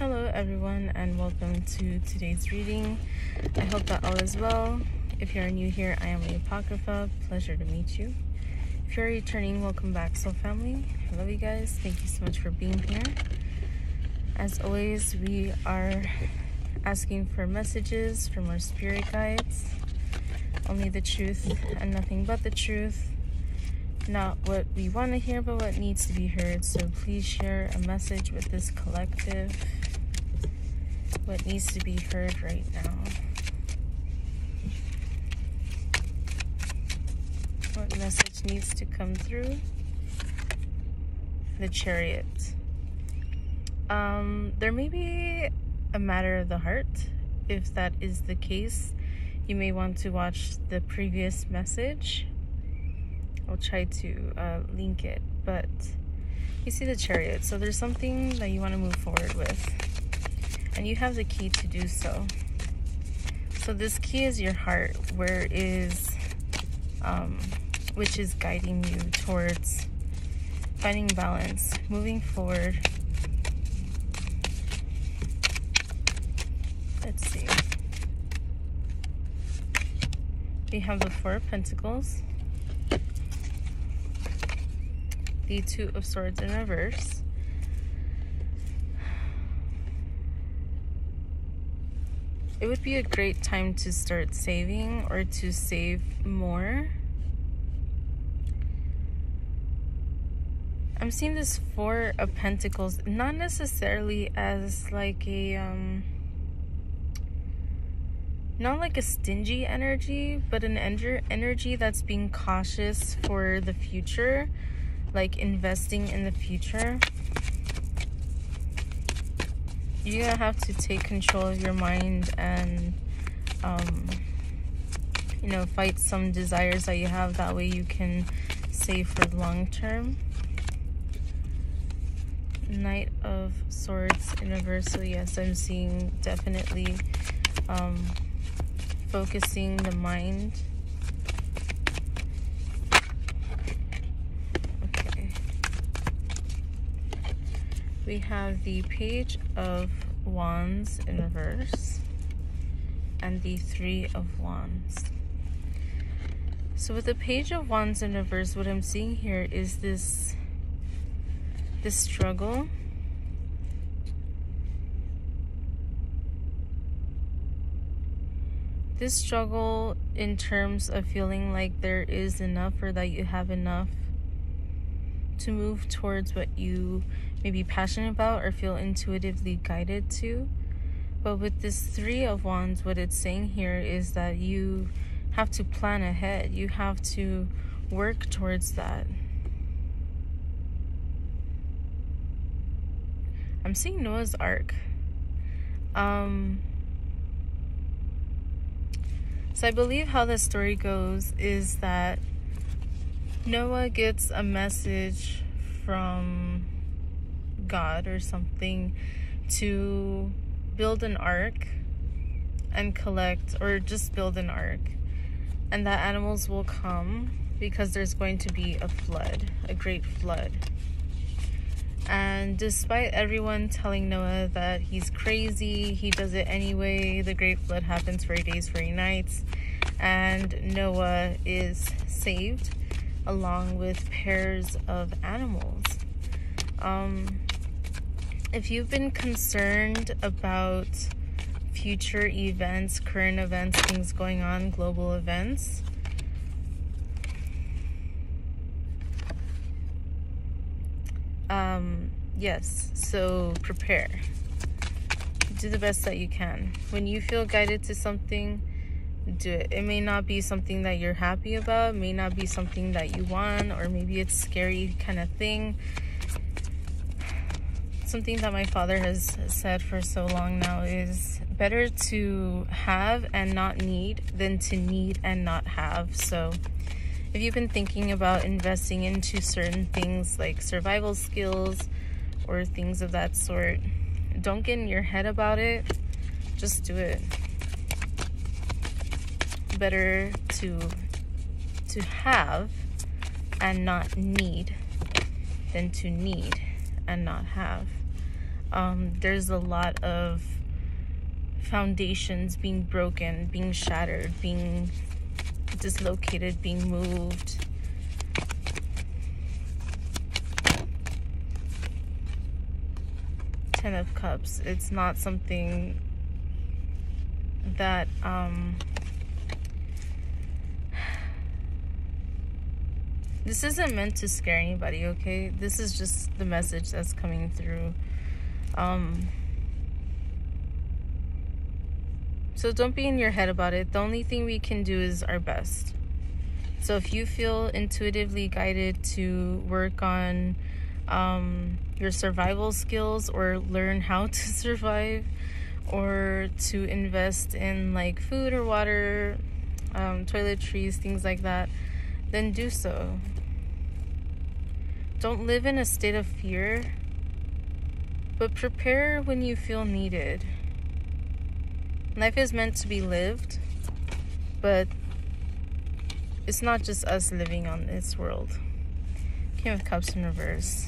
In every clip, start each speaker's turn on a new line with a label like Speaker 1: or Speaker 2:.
Speaker 1: Hello, everyone, and welcome to today's reading. I hope that all is well. If you are new here, I am Lee Apocrypha. Pleasure to meet you. If you're returning, welcome back, Soul Family. I love you guys. Thank you so much for being here. As always, we are asking for messages from our spirit guides. Only the truth and nothing but the truth. Not what we want to hear, but what needs to be heard. So please share a message with this collective. What needs to be heard right now. What message needs to come through? The chariot. Um, there may be a matter of the heart. If that is the case, you may want to watch the previous message. I'll try to uh, link it, but you see the chariot. So there's something that you want to move forward with, and you have the key to do so. So this key is your heart, where is, um, which is guiding you towards finding balance, moving forward. Let's see. We have the Four of Pentacles, the Two of Swords in reverse, it would be a great time to start saving or to save more. I'm seeing this Four of Pentacles not necessarily as like a um not like a stingy energy, but an energy that's being cautious for the future, like investing in the future. Gonna have to take control of your mind and, um, you know, fight some desires that you have. That way you can save for the long term. Knight of Swords reverse. Yes, I'm seeing definitely um, focusing the mind. Okay. We have the Page of Wands in reverse and the Three of Wands. So with the Page of Wands in reverse, what I'm seeing here is this this struggle this struggle in terms of feeling like there is enough or that you have enough to move towards what you may be passionate about or feel intuitively guided to. But with this Three of Wands, what it's saying here is that you have to plan ahead, you have to work towards that. I'm seeing Noah's Ark. Um, so I believe how the story goes is that Noah gets a message from God or something to build an ark and collect, or just build an ark, and that animals will come because there's going to be a flood, a great flood. And despite everyone telling Noah that he's crazy, he does it anyway. The great flood happens for eight days, for eight nights, and Noah is saved along with pairs of animals. Um, if you've been concerned about future events, current events, things going on, global events, um, yes, so prepare. Do the best that you can. When you feel guided to something, do it. It may not be something that you're happy about, may not be something that you want, or maybe it's scary kind of thing. Something that my father has said for so long now is better to have and not need than to need and not have. So if you've been thinking about investing into certain things like survival skills or things of that sort, don't get in your head about it. Just do it. Better to to have and not need than to need and not have. Um, there's a lot of foundations being broken, being shattered, being dislocated, being moved. Ten of Cups. It's not something that um, this isn't meant to scare anybody okay this is just the message that's coming through um so don't be in your head about it. The only thing we can do is our best. So if you feel intuitively guided to work on um, your survival skills or learn how to survive or to invest in like food or water, um, toiletries, things like that, then do so. Don't live in a state of fear, but prepare when you feel needed. Life is meant to be lived, but it's not just us living on this world. King of Cups in reverse.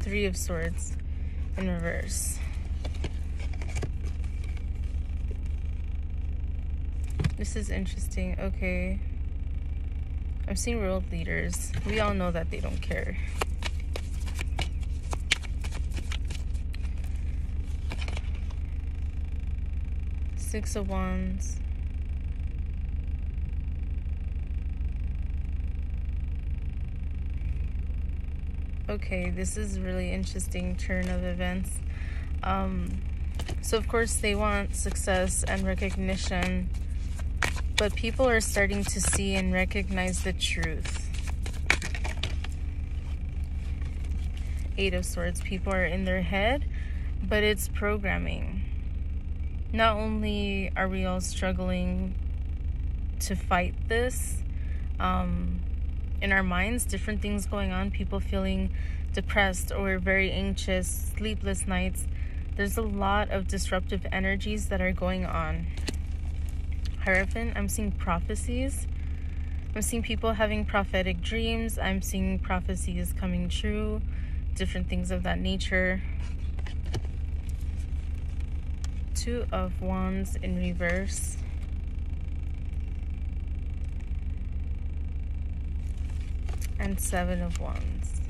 Speaker 1: Three of Swords in reverse. This is interesting. Okay. I'm seeing world leaders. We all know that they don't care. Six of Wands. okay, this is really interesting turn of events. Um, so, of course, they want success and recognition, but people are starting to see and recognize the truth. Eight of Swords, people are in their head, but it's programming. Not only are we all struggling to fight this, um, in our minds, different things going on, people feeling depressed or very anxious, sleepless nights. There's a lot of disruptive energies that are going on. Hierophant, I'm seeing prophecies. I'm seeing people having prophetic dreams. I'm seeing prophecies coming true, different things of that nature. Two of Wands in reverse. and Seven of Wands.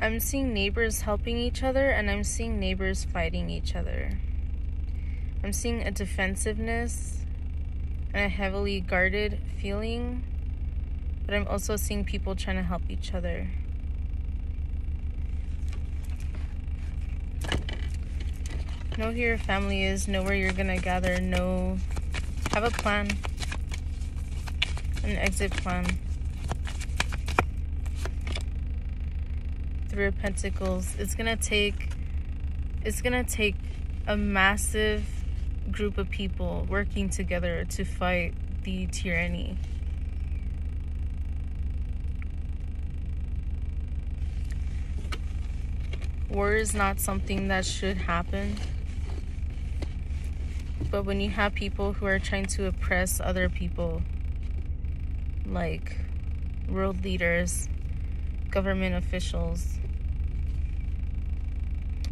Speaker 1: I'm seeing neighbors helping each other and I'm seeing neighbors fighting each other. I'm seeing a defensiveness and a heavily guarded feeling, but I'm also seeing people trying to help each other. Know who your family is, know where you're gonna gather, know, have a plan, an exit plan. Three of Pentacles. It's gonna take, it's gonna take a massive group of people working together to fight the tyranny. War is not something that should happen. But when you have people who are trying to oppress other people, like world leaders, government officials,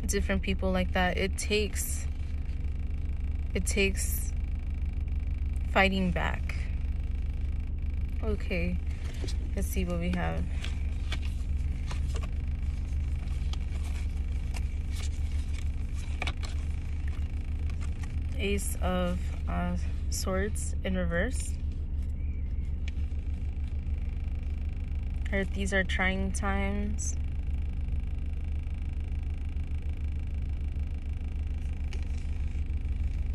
Speaker 1: different people like that, it takes it takes fighting back. Okay, let's see what we have. Ace of uh, Swords in reverse. Heard these are trying times.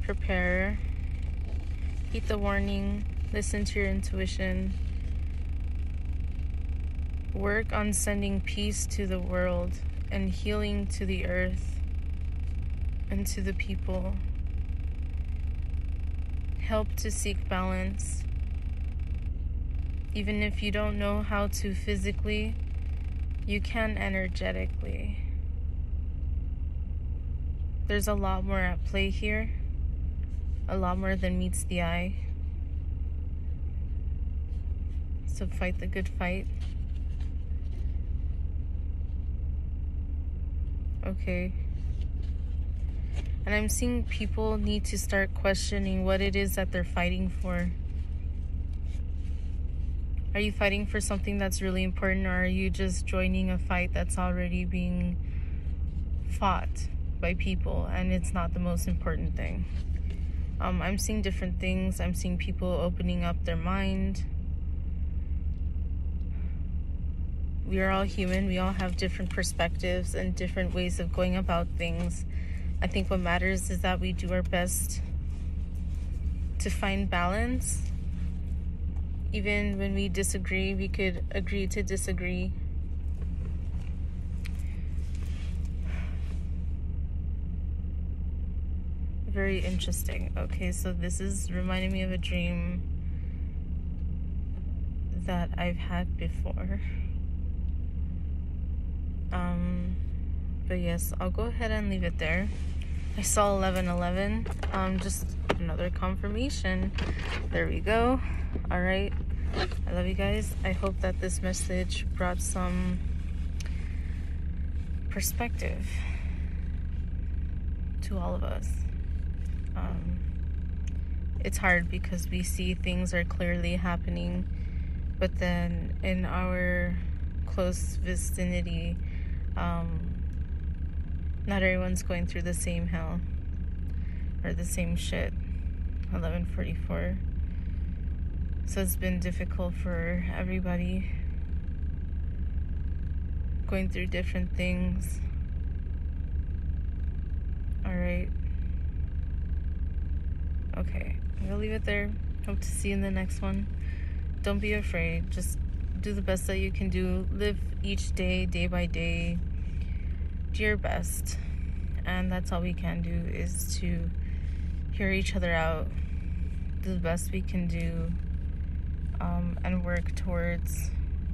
Speaker 1: Prepare. Heed the warning. Listen to your intuition. Work on sending peace to the world and healing to the earth and to the people help to seek balance. Even if you don't know how to physically, you can energetically. There's a lot more at play here. A lot more than meets the eye. So fight the good fight. Okay. And I'm seeing people need to start questioning what it is that they're fighting for. Are you fighting for something that's really important, or are you just joining a fight that's already being fought by people and it's not the most important thing? Um, I'm seeing different things. I'm seeing people opening up their mind. We are all human. We all have different perspectives and different ways of going about things. I think what matters is that we do our best to find balance. Even when we disagree, we could agree to disagree. Very interesting. Okay, so this is reminding me of a dream that I've had before. Um, but yes, I'll go ahead and leave it there. I saw 1111. Um, just another confirmation. There we go. All right. I love you guys. I hope that this message brought some perspective to all of us um, it's hard because we see things are clearly happening, but then in our close vicinity, um, not everyone's going through the same hell or the same shit. 1144. So it's been difficult for everybody going through different things. Alright. Okay, I'm gonna leave it there. Hope to see you in the next one. Don't be afraid. Just do the best that you can do. Live each day, day by day. Do your best. And that's all we can do is to hear each other out, do the best we can do, um, and work towards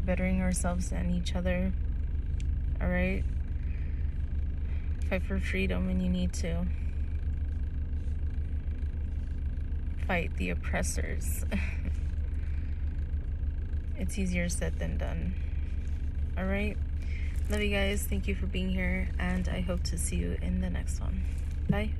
Speaker 1: bettering ourselves and each other. Alright? Fight for freedom when you need to. Fight the oppressors. it's easier said than done. Alright? Love you guys. Thank you for being here. And I hope to see you in the next one. Bye.